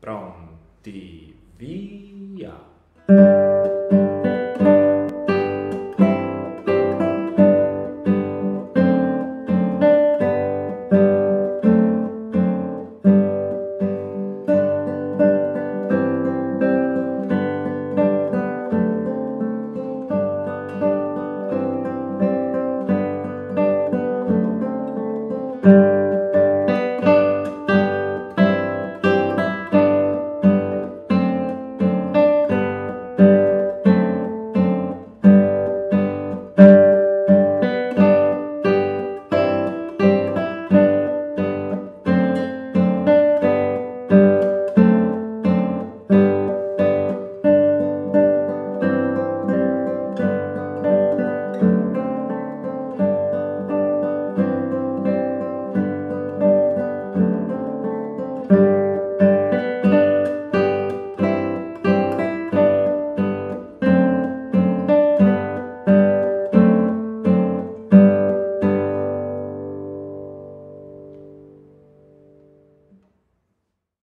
Pronti, via!